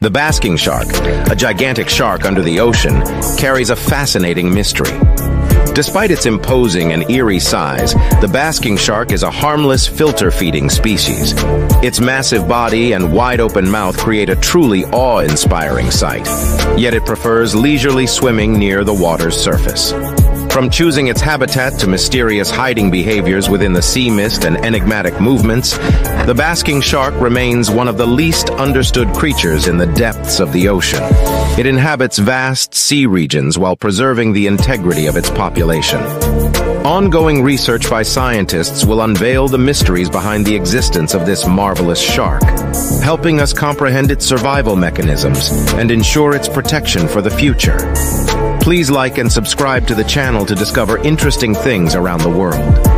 The basking shark, a gigantic shark under the ocean, carries a fascinating mystery. Despite its imposing and eerie size, the basking shark is a harmless filter-feeding species. Its massive body and wide-open mouth create a truly awe-inspiring sight, yet it prefers leisurely swimming near the water's surface. From choosing its habitat to mysterious hiding behaviors within the sea mist and enigmatic movements, the basking shark remains one of the least understood creatures in the depths of the ocean. It inhabits vast sea regions while preserving the integrity of its population. Ongoing research by scientists will unveil the mysteries behind the existence of this marvelous shark, helping us comprehend its survival mechanisms and ensure its protection for the future. Please like and subscribe to the channel to discover interesting things around the world.